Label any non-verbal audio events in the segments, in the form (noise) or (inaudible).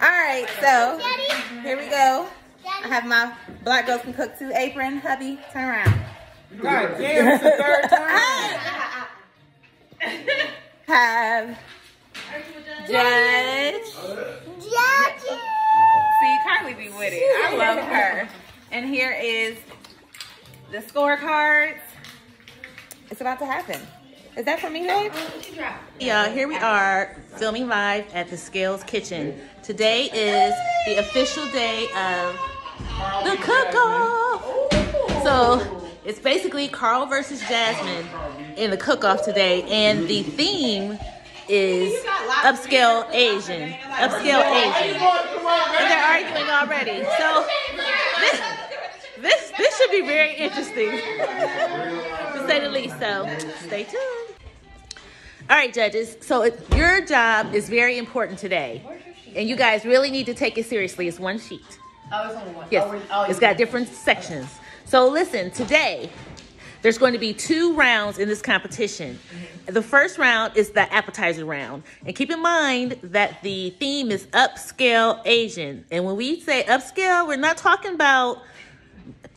All right, so here we go. I have my Black Girls Can Cook Too apron. Hubby, turn around. God damn, it's the third (laughs) time. Have Judge. See, Carly be with it. I love her. And here is the scorecards. It's about to happen. Is that for me, babe? Yeah, here we are filming live at the Scales Kitchen. Today is the official day of the cook-off. So it's basically Carl versus Jasmine in the cook-off today, and the theme is upscale Asian. Upscale Asian. And they're arguing already. So this this this should be very interesting, to say the least. So stay tuned. All right, judges. So it, your job is very important today, and you guys really need to take it seriously. It's one sheet. Oh, it's only one. Yes, Oh, oh, it's got different sections. So listen, today there's going to be two rounds in this competition. Mm-hmm. The first round is the appetizer round. And keep in mind that the theme is upscale Asian. And when we say upscale, we're not talking about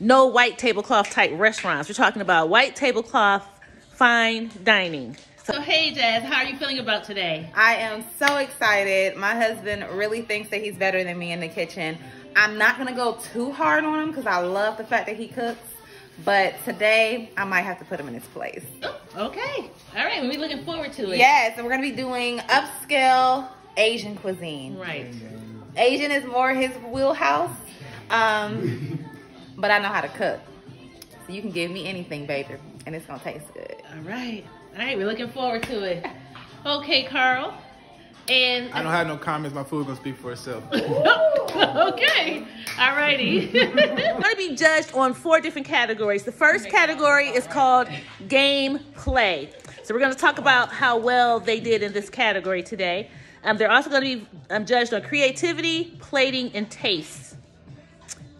no white tablecloth type restaurants. We're talking about white tablecloth fine dining. So hey Jazz, how are you feeling about today? I am so excited. My husband really thinks that he's better than me in the kitchen. I'm not gonna go too hard on him because I love the fact that he cooks. But today I might have to put him in his place. Okay. All right. We're looking forward to it. Yes, and we're gonna be doing upscale Asian cuisine. Right. Asian is more his wheelhouse. Um, but I know how to cook. So you can give me anything, baby, and it's gonna taste good. All right. All right. We're looking forward to it. Okay, Carl. And I don't have no comments. My food gonna speak for itself. (laughs) okay. All righty. We're (laughs) going to be judged on four different categories. The first category is called game play. So we're going to talk about how well they did in this category today. Um, they're also going to be um, judged on creativity, plating, and taste.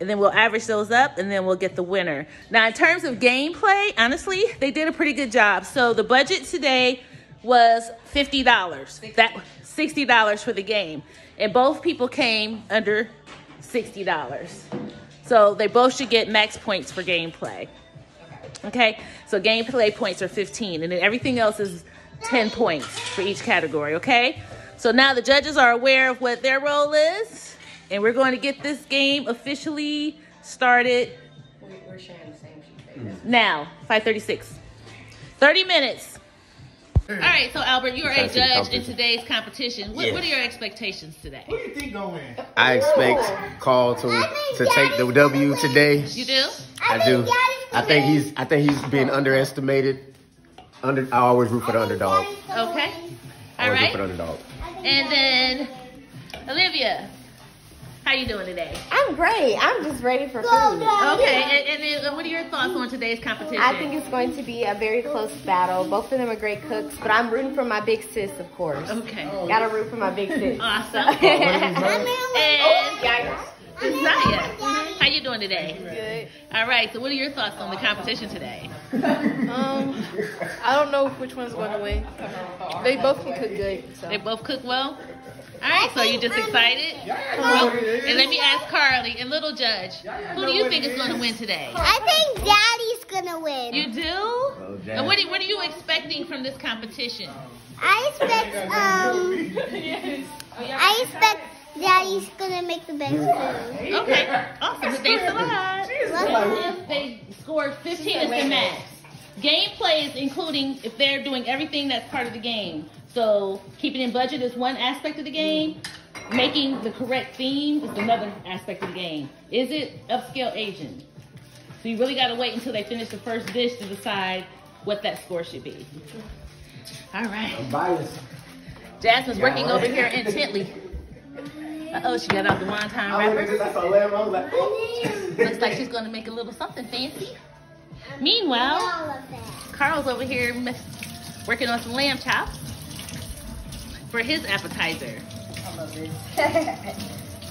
And then we'll average those up and then we'll get the winner. Now, in terms of gameplay, honestly, they did a pretty good job. So the budget today was $50. That $60 for the game. And both people came under $60. So they both should get max points for gameplay. Okay? So gameplay points are 15 and then everything else is 10 points for each category, okay? So now the judges are aware of what their role is and we're going to get this game officially started We- We're sharing the same sheet. now, 536. 30 minutes. All right. So Albert, you are a Trying to see the judge in today's competition. What, Yeah. what are your expectations today? Who do you think gonna win? I expect Carl to to take the W today. You do? I do. I think he's I think he's being underestimated. Under I always root for the underdog. Okay. All Always root for the underdog. And then Olivia, how you doing today? I'm great. I'm just ready for food. Okay. And, and then uh, what are your thoughts on today's competition? I think it's going to be a very close battle. Both of them are great cooks, but I'm rooting for my big sis, of course. Okay. Gotta root for my big sis. Awesome. (laughs) oh, And yikes. Zaya, how you doing today? Good. All right. So what are your thoughts on the competition today? Um, I don't know which one's going to win. They both can cook good. So. They both cook well. All right, so you just excited? Well, and let me ask Carly and Little Judge, who do you think is going to win today? I think Daddy's gonna win. You do? And what, are, what are you expecting from this competition? I expect um. I expect Daddy's gonna make the best food. Okay, awesome. Thanks a lot. Love They scored 15 is the max. Game plays, including if they're doing everything that's part of the game. So keeping in budget is one aspect of the game. Making the correct theme is another aspect of the game. Is it upscale Asian? So you really got to wait until they finish the first dish to decide what that score should be. All right. Bias. Jasmine's working over here intently. Uh oh, she got out the wonton wrapper. Looks like she's gonna make a little something fancy. Meanwhile, all of that. Carl's over here working on some lamb chops for his appetizer. I'm gonna,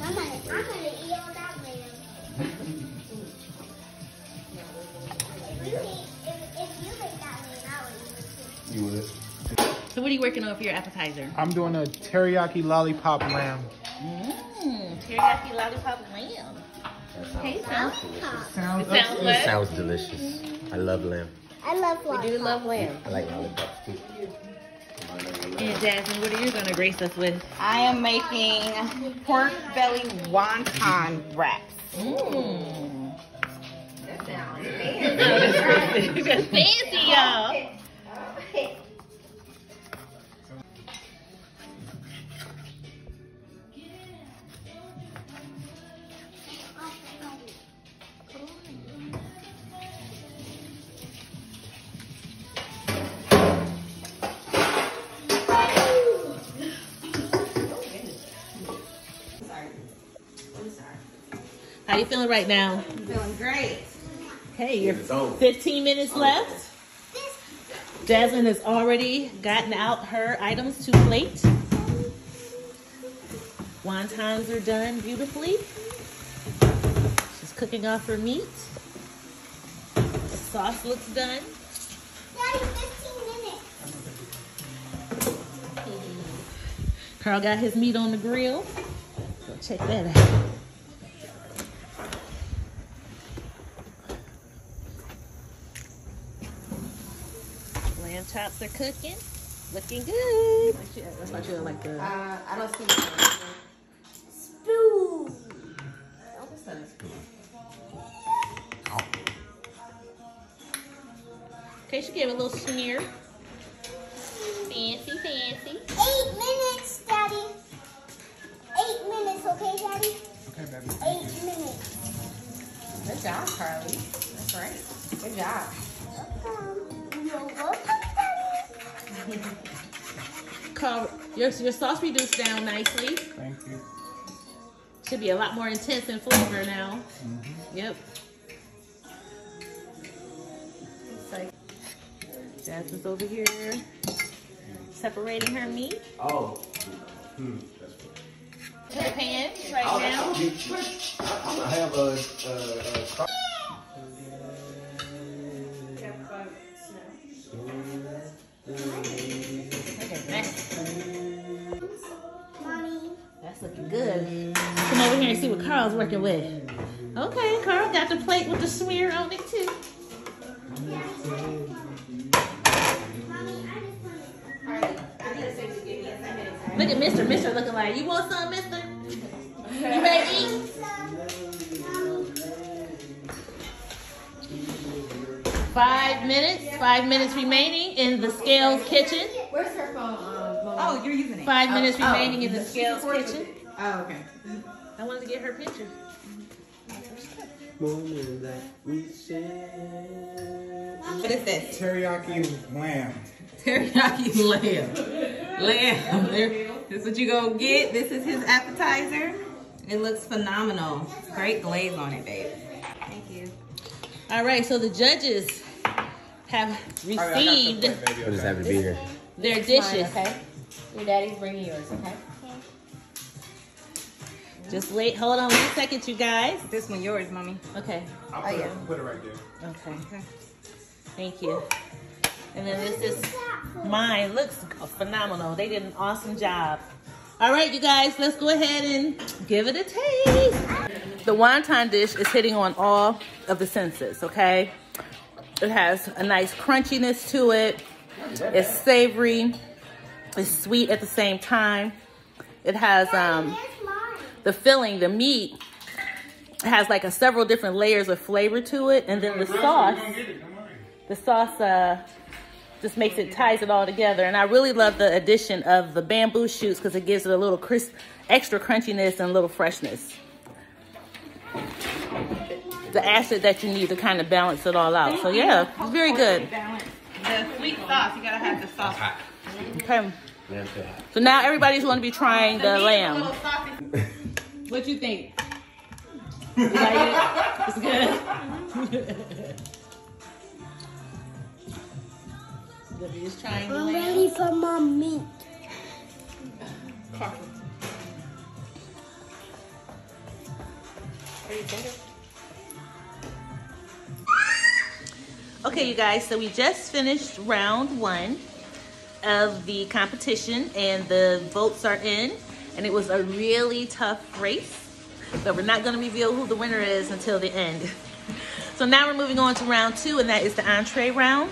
I'm gonna eat all that lamb. If you eat- if- if you make that lamb, I would eat it too. You would. So what are you working on for your appetizer? I'm doing a teriyaki lollipop lamb. Mm, teriyaki lollipop lamb. Hey, sounds Sounds It sounds good. Sounds delicious. I love lamb. I love lamb. We do love lamb. I like lollipops too. And Jasmine, what are you gonna grace us with? I am making pork belly wonton wraps. Mmm. That sounds (laughs) fancy. That's fancy, y'all. Feeling right now? Feeling great. Okay, you're 15 minutes left. Jasmine has already gotten out her items to plate. Wontons are done beautifully. She's cooking off her meat. The sauce looks done. Daddy, 15 minutes. Carl got his meat on the grill. So check that out. Lamb chops are cooking. Looking good. That's what you like the Uh, I don't see it. Spoon. Okay, she gave a little smear. Fancy, fancy. Your, your sauce reduced down nicely. Thank you. Should be a lot more intense in flavor now. Mm-hmm. Yep. Jasmine's over here separating her meat Oh. to the pan right now. I'm gonna have a, a, a Carl's working with. Okay, Carl got the plate with the smear on it too. Look at Mister. Mister looking like, you want some, Mister? You ready to eat? Five minutes. Five minutes remaining in the Scales kitchen. Where's her phone? Um, Oh, you're using it. Five minutes oh. remaining in the Scales kitchen. Oh, okay. I wanted to get her picture. What is this? Teriyaki lamb. Teriyaki lamb. Lamb. There- This is what you go get. This is his appetizer. It looks phenomenal. Great glaze on it, babe. Thank you. All right, so the judges have yeah, I got some received plate, baby, I just okay. have to be here. their Mine, dishes. okay? Your daddy's bringing yours, okay? Just wait, hold on one second, you guys. This one yours, mommy. Okay, I'll Oh, put, yeah. it, put it right there. okay. Thank you. And then this is mine. Looks phenomenal. They did an awesome job. All right, you guys, let's go ahead and give it a taste. The wonton dish is hitting on all of the senses, okay? It has a nice crunchiness to it. It's savory. It's sweet at the same time. It has um, That's mine. The filling, the meat, has like a several different layers of flavor to it, and then the sauce, the sauce uh, just makes it ties it all together. And I really love the addition of the bamboo shoots because it gives it a little crisp, extra crunchiness and a little freshness. The acid that you need to kind of balance it all out. So yeah, it's very good. The sweet sauce. You gotta have the sauce. Okay. So now everybody's going to be trying the meat is a lamb. (laughs) little saucy. What you think? You like it? It's good. (laughs) Libby's trying the I'm lamb. ready for my meat. Okay, you guys, so we just finished round one of the competition and the votes are in and it was a really tough race. but we're not gonna reveal who the winner is until the end. So now we're moving on to round two, and that is the entree round.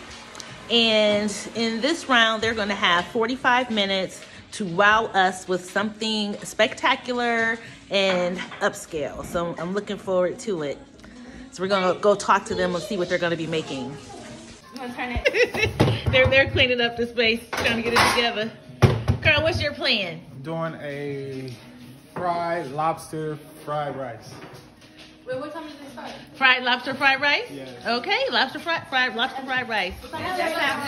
And in this round, they're gonna have 45 minutes to wow us with something spectacular and upscale. So I'm looking forward to it. So we're gonna go talk to them and see what they're gonna be making. (laughs) they're they're cleaning up the space, trying to get it together. Carl, what's your plan? Doing a fried lobster fried rice. Wait, what time did they start? Fried lobster fried rice? Yes. Okay, lobster fried fried lobster fried rice.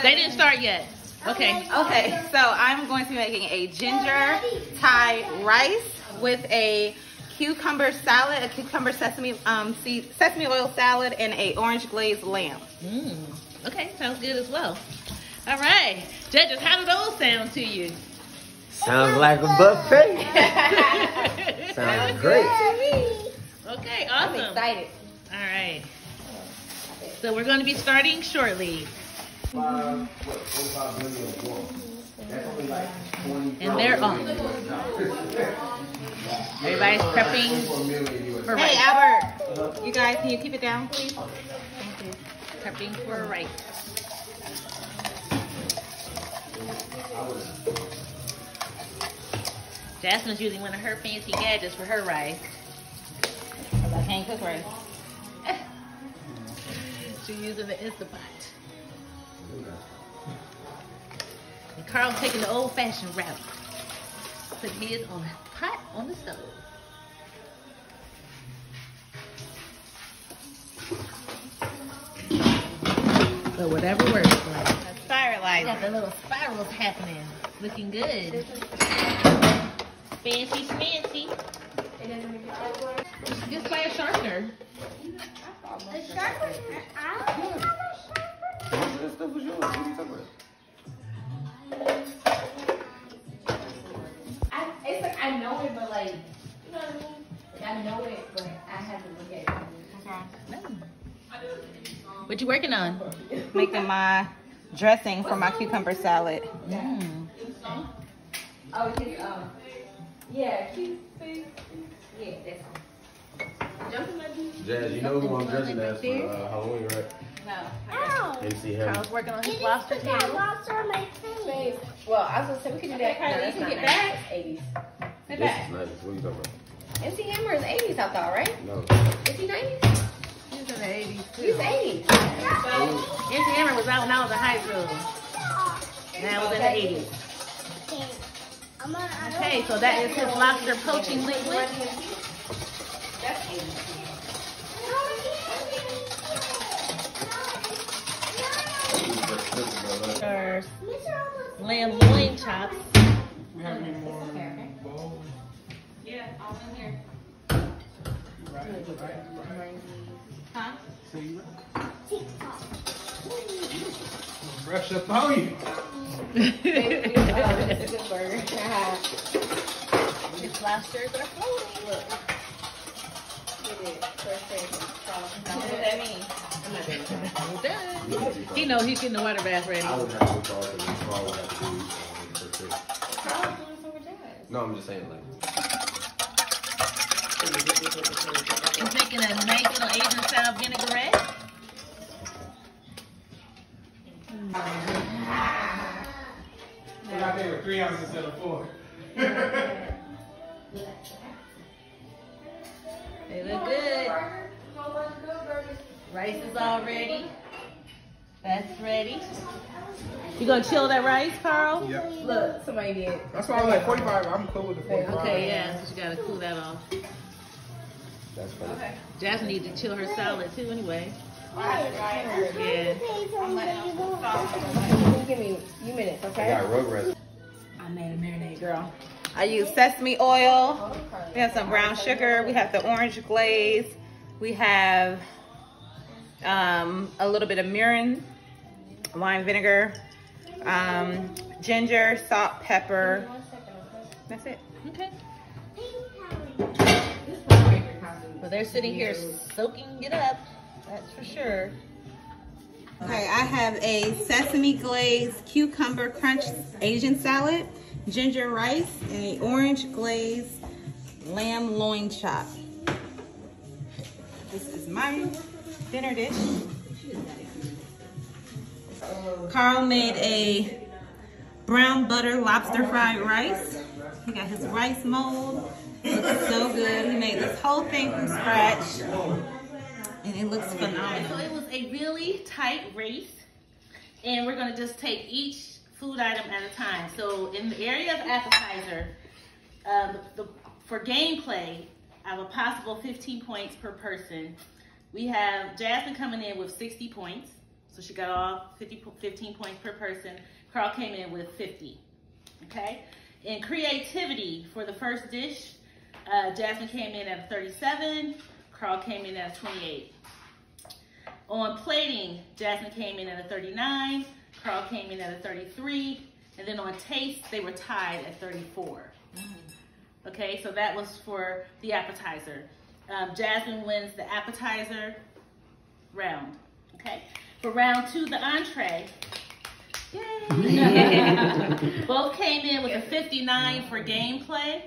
They didn't start yet. Okay. Okay, so I'm going to be making a ginger Thai rice with a cucumber salad, a cucumber sesame um seed, sesame oil salad, and a orange glazed lamb. Mm. Okay, sounds good as well. All right, judges, how do those sound to you? Sounds like a buffet. (laughs) Sounds great. Okay, awesome. I'm excited. All right. So we're going to be starting shortly. And they're on. Everybody's prepping for Hey. Albert, you guys, can you keep it down, please? Thank you. Prepping for rice. Jasmine's using one of her fancy gadgets for her rice. Cause I can't cook rice. (laughs) She's using the Instapot. And Carl's taking the old-fashioned route. Put his on the pot on the stove. But whatever works. Like, Spiralize. got the little spirals happening. Looking good. Fancy schmancy. Just by a sharpener. The shark was, I don't have a sharpener. That stuff was yours. What are you talking about? I, it's like I know it, but like, you know what I mean? I know it, but I have to look at it. What you working on? (laughs) Making my dressing for my cucumber salad. Mm. Oh, his, um, yeah, cute face. Yeah, that's Jumping my dude. Jazz, you know who I'm dressing as for uh, Halloween, right? No. Ow. MC Hammer. Carl's working on Can his you lobster put that tail. lobster on my face? Well, I was gonna say we could do that. Kylie, no, you can get 90s, back. 80s. Sit This back. is nice. What are you talking about? MC Hammer is 80s, I thought, right? No. Is he 90s? He's in the 80s too. He's too. 80s. MC Hammer was out when I was in high school. Now I was in the 80s. Okay, so that is his lobster poaching liquid. That's 80s. Our lamb loin chops. Yeah, all in here. Huh? Fresh up on you. It's a good burger. His lobsters are floating. Look. Look at it. First. What does that mean? We're done. He knows he's getting the water bath ready. I would have to go call because Carl would have to do um, for sure. No, I'm just saying like. He's making a nice little Asian style vinaigrette. We're out there with three ounces instead of four. (laughs) They look good. Rice is all ready. That's ready. You gonna chill that rice, Carl? Yeah. Look, somebody did. That's why I was like 45. I'm cool with the 45. Okay, yeah, so you gotta cool that off. That's funny. Jasmine needs to chill her salad too anyway. Yeah. Give me a few minutes, I okay? got Rugrats. I made a marinade, girl. I use sesame oil. We have some brown sugar. We have the orange glaze. We have um, a little bit of mirin, lime vinegar, um, ginger, salt, pepper. That's it. Okay. Well, they're sitting here soaking it up. That's for sure. Okay, I have a sesame glazed cucumber crunch Asian salad, ginger rice, and a orange glazed lamb loin chop. This is my dinner dish. Carl made a brown butter lobster fried rice. He got his rice mold. Looks so good. He made this whole thing from scratch. And it looks So it was a really tight race, and we're gonna just take each food item at a time. So in the area of appetizer, uh, the, the, for gameplay, I have a possible 15 points per person. We have Jasmine coming in with 60 points, so she got all 50, 15 points per person. Carl came in with 50. Okay. In creativity for the first dish, uh, Jasmine came in at a 37. Carl came in at a 28. On plating, Jasmine came in at a 39, Carl came in at a 33, and then on taste, they were tied at 34. Okay, so that was for the appetizer. Um, Jasmine wins the appetizer round. Okay, for round two, the entree. (laughs) Yay! (laughs) Both came in with a 59 for gameplay.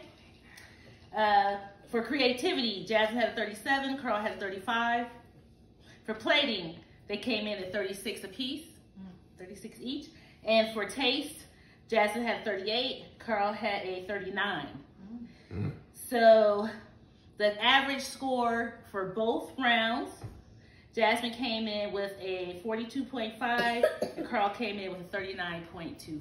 Uh, for creativity, Jasmine had a 37, Carl had a 35. For plating, they came in at 36 apiece, 36 each. And for taste, Jasmine had 38, Carl had a 39. So the average score for both rounds, Jasmine came in with a 42.5, and Carl came in with a 39.25.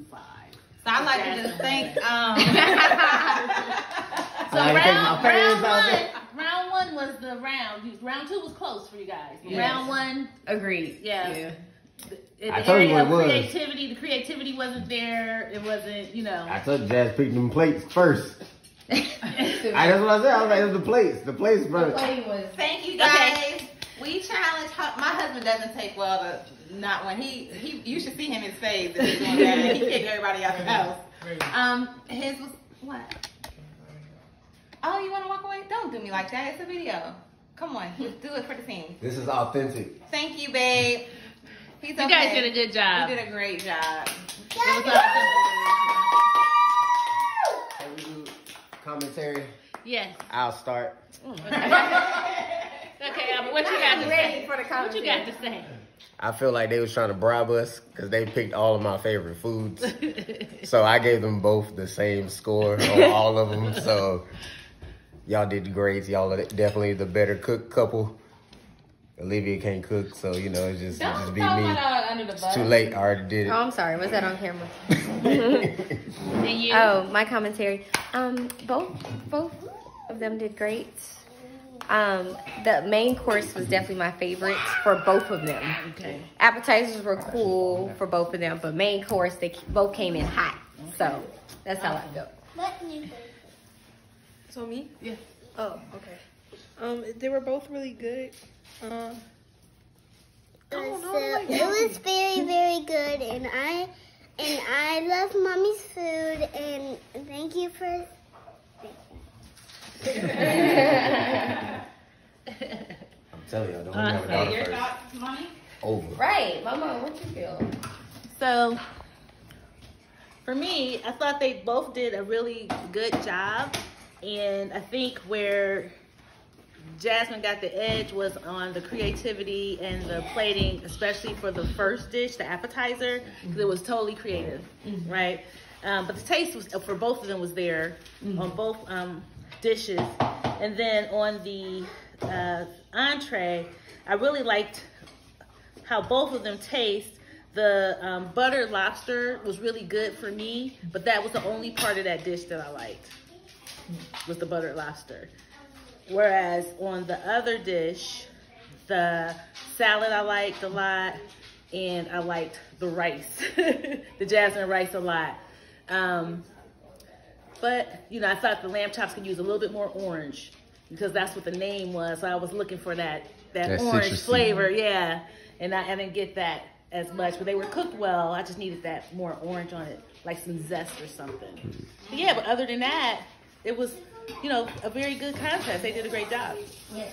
So I'd like to just thank um (laughs) So Now you take my round, round one, round one was the round. You- Round two was close for you guys. But Round one, Agreed. yeah. In I the told you what of it was. creativity, the creativity wasn't there. It wasn't, you know. I told Jazz pick them plates first. (laughs) I, that's what I said. I was like, it was the plates. The plates, bro. Play was Thank you Okay. guys. We challenge. My husband doesn't take well to not when he he. You should see him in spades. If he's doing that. He kicked everybody out of the house. (laughs) Um, his was what? Oh, you want to walk away? Don't do me like that. It's a video. Come on, let's do it for the team. This is authentic. Thank you, babe. He's You okay. guys did a good job. You did a great job. It was awesome. Can we do commentary? Yes. I'll start. (laughs) Okay, Albert, what you got to say? for the What you got to say? I feel like they was trying to bribe us because they picked all of my favorite foods. (laughs) so I gave them both the same score on all of them. So (laughs) y'all did great. Y'all are definitely the better cook couple. Olivia can't cook, so you know it's just it just Don't be me. my under the It's too late. I already did it. Oh. I'm sorry. Was that on camera? (laughs) You? Oh, my commentary. Um, both both of them did great. Um, the main course was definitely my favorite for both of them. Okay. Appetizers were cool for both of them, but main course they both came in hot. So that's how I felt. So me? Yeah. Oh, okay. Um, they were both really good. Um, So it was (laughs) very, very good, and I and I love mommy's food, and thank you for. (laughs) I'm telling y'all, don't have a daughter Your first. thoughts, mommy? Over. Right, Mama, what you feel? So, for me, I thought they both did a really good job. And I think where Jasmine got the edge was on the creativity and the plating, especially for the first dish, the appetizer, because it was totally creative, right? Um, but the taste was for both of them was there on both um, dishes. And then on the uh, entree, I really liked how both of them taste. The um, buttered lobster was really good for me, but that was the only part of that dish that I liked was the buttered lobster. Whereas on the other dish, the salad I liked a lot, and I liked the rice, (laughs) the jasmine rice a lot. Um, but you know, I thought the lamb chops could use a little bit more orange because that's what the name was. So I was looking for that that, orange flavor, yeah. And I, I didn't get that as much, but they were cooked well. I just needed that more orange on it, like some zest or something. But yeah, but other than that, it was, you know, a very good contest. They did a great job. Yes.